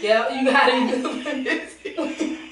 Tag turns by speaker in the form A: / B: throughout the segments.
A: Yeah, you do What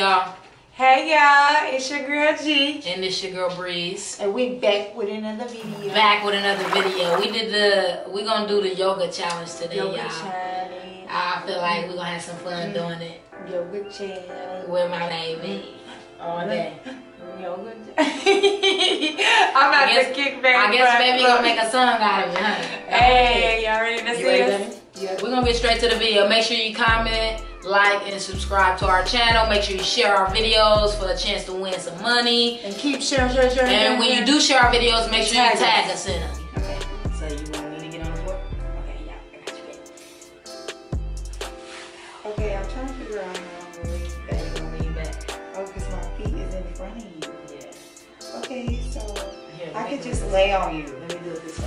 A: y'all?
B: Hey y'all, it's your girl G.
A: And this your girl Breeze.
B: And we back with another video.
A: Back with another video. We did the we gonna do the yoga challenge today, y'all.
B: challenge.
A: I feel like we're gonna have some fun mm-hmm. doing it
B: Yoga challenge.
A: with my baby mm-hmm. all day.
B: Yoga. I'm about
A: I guess-
B: to kick back.
A: I guess baby gonna make a song out of it, huh?
B: Hey, y'all ready to
A: You
B: see
A: ready,
B: us?
A: baby? We're gonna get straight to the video. Make sure you comment, like, and subscribe to our channel. Make sure you share our videos for a chance to win some money.
B: And keep sharing, sharing, sharing.
A: And when you do share our videos, make sure you
B: Tag us.
A: in them.
B: Okay.
A: So you want me to get on the board? Okay, yeah, I got you.
B: Okay, I'm trying to figure out how to lean back.
A: Gonna lean back.
B: Oh, because my feet is in front of you.
A: Yeah.
B: Okay, so
A: Here,
B: I could just lay on you.
A: Let me do it this way.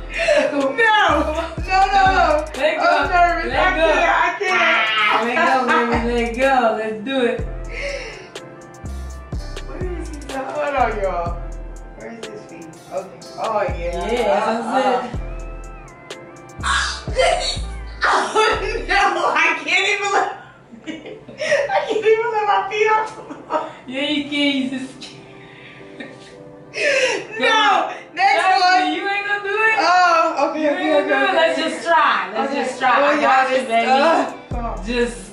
A: Oh, no.
B: I can't even let. I can't even let my feet off the floor.
A: Yeah, you can. You just.
B: No. Next
A: Ashley,
B: one.
A: You ain't gonna do it.
B: Oh, okay.
A: you
B: okay,
A: ain't
B: okay,
A: gonna do it. Let's just try. Let's
B: Okay.
A: just try.
B: Oh,
A: I got you, baby.
B: uh.
A: Just.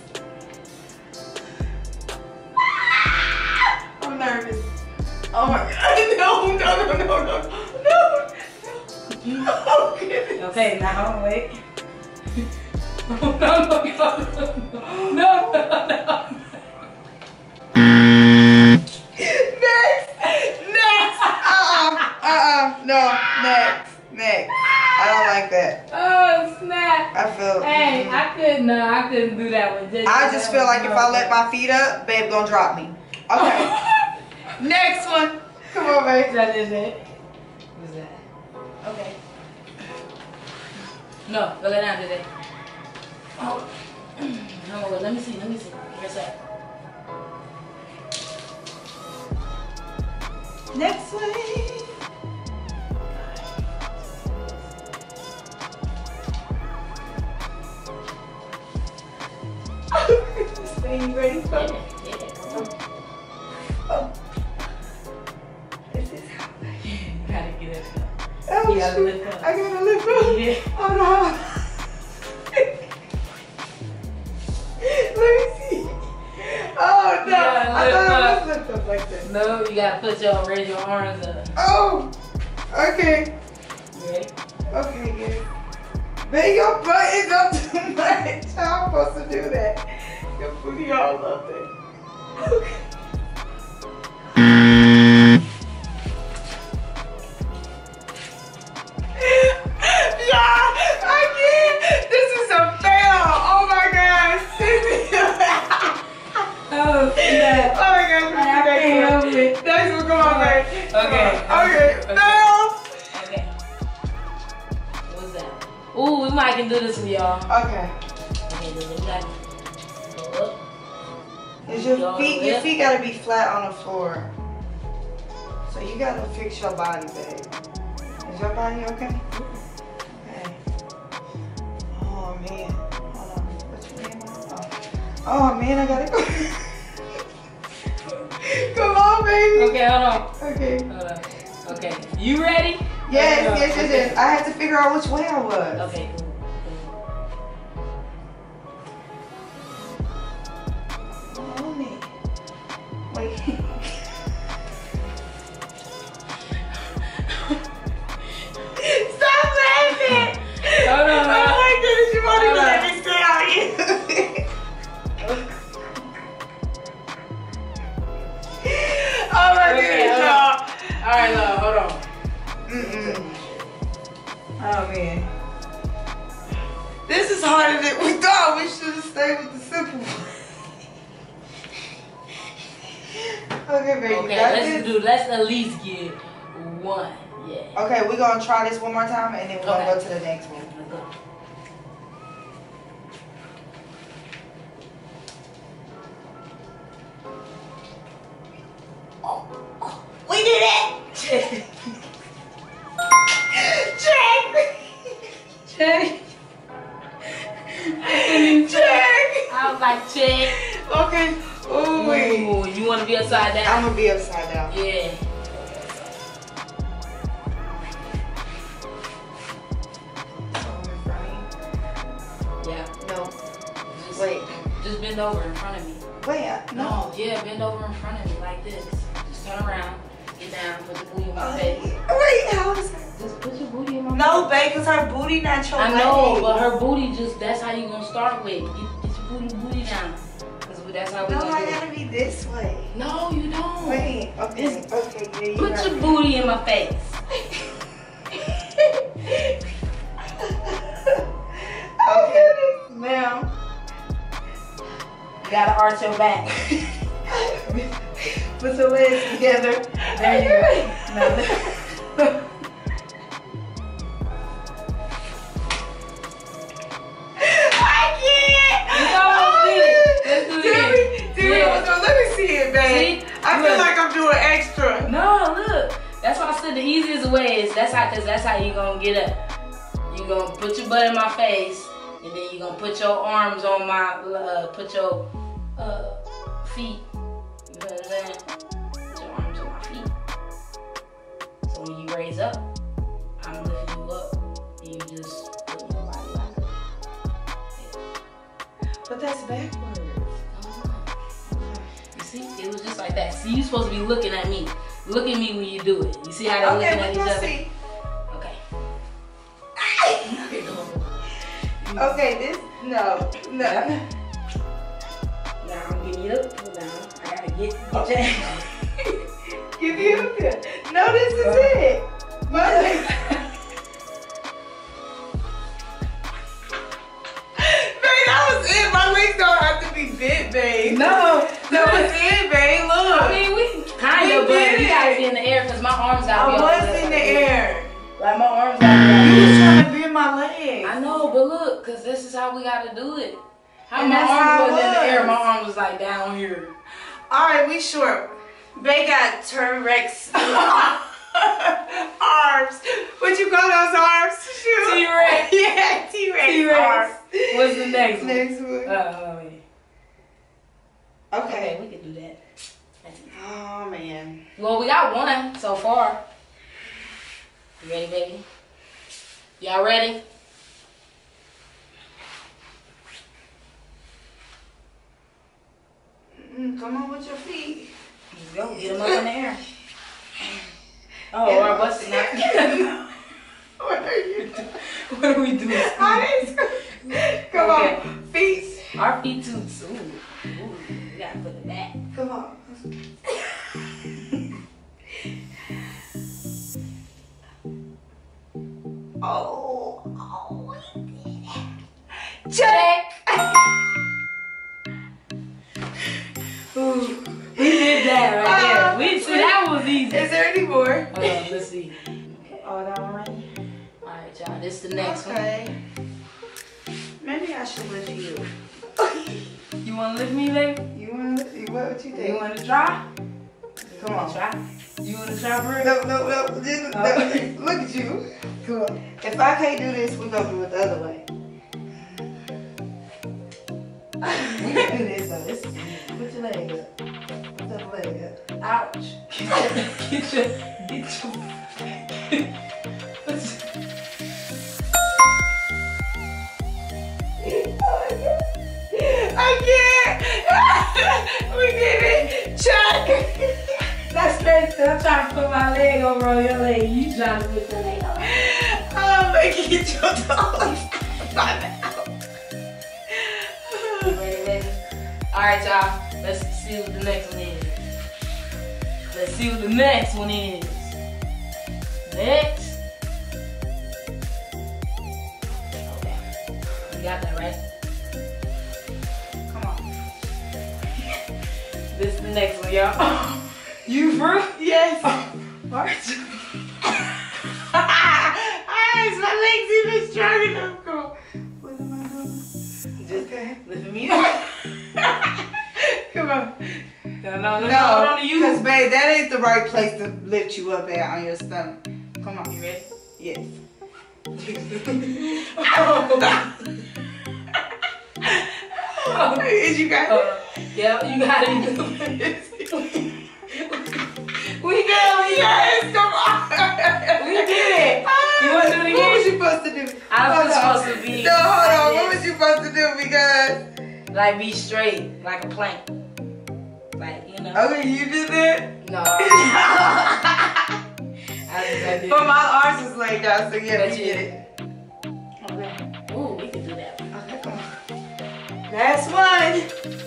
B: I'm nervous. Oh my god. No, no, no, no, no. No. No. Oh, goodness.
A: Okay, now wait. No, no, no, no, no, no, no.
B: Next. Next. Uh-uh. Uh-uh. No. Next. Next. I don't like that.
A: Oh snap!
B: I feel.
A: Hey, I couldn't. No, I couldn't do that one.
B: I just feel like if I let my feet up, babe gonna drop me. Okay. Next one. Come on, babe.
A: That is it. What's that? Okay. No, go lay down today. Oh. No, wait, let me see, let me see. Where's that?
B: Next one. Stay ready for
A: Yeah, yeah.
B: Oh. This is how.
A: Gotta get it.
B: Oh,
A: You put your raise your arms up.
B: Oh. Okay.
A: Ready?
B: Okay, good. Man, your butt is up too much. How am I supposed to do that? Your booty all up there. Okay.
A: Okay.
B: Okay.
A: Okay.
B: No.
A: Okay. What's that? Ooh, we might can do this with y'all.
B: Okay.
A: Okay, then we got go up.
B: Is your
A: Go
B: feet? Your feet gotta be flat on the floor. So you gotta fix your body, babe. Is your body okay? Okay. Oh man. Hold on. What's your name? Oh. oh man, I gotta go.
A: Okay, hold on.
B: Okay.
A: Hold on. Okay. You ready?
B: Yes, yes, yes, yes. I had to figure out which way I was.
A: Okay. okay,
B: baby.
A: Okay,
B: got
A: let's
B: this?
A: do. Let's at least get one. Yeah.
B: Okay, we're gonna try this one more time and then we're gonna go to the next one.
A: Let's.
B: We did it! Check!
A: Check.
B: Check!
A: I was like, check.
B: Okay. Ooh.
A: You want to be upside down?
B: I'm gonna be upside down.
A: Yeah. Yeah.
B: No.
A: Just,
B: Wait.
A: Just bend over in front of me.
B: Wait, uh, no.
A: No, yeah, bend over in front of me like this. Just turn around, get down, put your booty in my face.
B: wait, how is that?
A: Just put your booty in my
B: No, babe, because her booty not your
A: I know,
B: leg.
A: but her booty just, that's how you gonna start with. Get, get your booty, booty down. Because that's how we
B: No, I
A: do it.
B: gotta be this way.
A: No, you don't.
B: Wait, okay,
A: It's-
B: okay, yeah, you
A: Put
B: right.
A: your booty in my face.
B: okay, now.
A: You gotta arch your back.
B: Put your legs together.
A: There you go. No,
B: feel
A: Look.
B: like I'm doing extra.
A: No, look. That's why I said the easiest way is that's how, cause that's how you gonna get up. You gonna put your butt in my face, and then you gonna put your arms on my, uh, put your uh, feet. You know what I'm saying? Put your arms on my feet. So when you raise up, I'm lifting you up, and you just put your body like
B: But that's backwards.
A: See, it was just like that. See, you supposed to be looking at me. Look at me when you do it. You see how they're
B: Okay,
A: looking at each other?
B: see.
A: Okay.
B: Okay, this no, no.
A: Now I'm getting you up. Hold on. I gotta get, get your
B: Give you up there. No, this is it. My legs. Babe, that was it. My legs don't have to be bent, babe.
A: No,
B: that was it, babe. Look.
A: I mean, we kind of, but
B: did
A: you gotta be in the air because my arms gotta
B: I was in the air.
A: Like my arms gotta
B: You was trying to bend my legs.
A: I know, but look, cause this is how we gotta do it. How
B: And
A: my
B: how it
A: was in the air, my arms was like down here.
B: All right, we short. They got T-Rex arms. What you call those arms?
A: T-Rex.
B: Yeah, T-Rex,
A: T-Rex. What's the next one?
B: Next one.
A: Uh.
B: Okay.
A: Okay, we can do that.
B: Oh man.
A: Well, we got one so far. You ready, baby? Y'all ready?
B: Mm, come on with your feet.
A: Let's go. Get them up in the air. Oh,
B: Yeah.
A: our butts is not.
B: What are you doing?
A: what are we doing?
B: Come
A: Okay.
B: on, feet.
A: Our feet too. Ooh, ooh, we gotta put it back.
B: Come on. Oh, oh, we did it. Check.
A: Ooh, we did that right
B: Uh,
A: there. We see that was easy.
B: Is there any more?
A: Hold on, let's see.
B: Oh, that one right
A: All right, y'all. This is the next one.
B: Okay. Maybe I should lift you.
A: You want to lift me, baby?
B: You wanna You what? What you
A: You
B: think?
A: You want to try?
B: Come on.
A: Try? You want to try, bro?
B: No, no, no. Just, no. Look at you. Come on. If I can't do this, we're gonna do it the other way. We can do this though. This is. Put your leg up. Put that leg up.
A: Ouch. get your, get your,
B: I can't. we did it. Chuck.
A: that's crazy. I'm trying to put my leg over on your leg. You trying to put your leg on.
B: Oh, my get your toes. My?
A: All right, y'all. Let's see what the next one is. Let's see what the next one is. Next. Okay. You got that right? Y'all. you through?
B: Yes.
A: All right.
B: My legs even strong enough. On. What am I doing?
A: Just
B: Okay.
A: lift me up.
B: Come on.
A: No, no, no.
B: No,
A: you.
B: because babe, that ain't the right place to lift you up at on your stomach. Come on.
A: You ready?
B: Yes. Is you got
A: Uh, yeah, you got it. Like be straight, like a plank. Like, you know.
B: okay, you did that.
A: No. I just I did.
B: But my arms was laid down, so yeah,
A: That's
B: we did
A: it.
B: it.
A: Okay. Ooh, we can do that.
B: Okay, come on. Last one.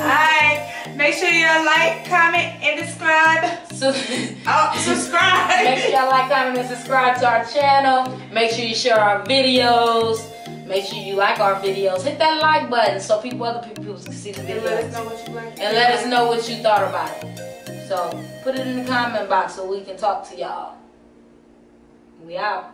B: Alright, make sure you like, comment, and subscribe.
A: so
B: Oh, subscribe.
A: Make sure y'all like, comment, and subscribe to our channel. Make sure you share our videos. Make sure you like our videos. Hit that like button so people, other people can see the
B: And let us know what you like.
A: And let us know what you thought about it. So put it in the comment box so we can talk to y'all. We out.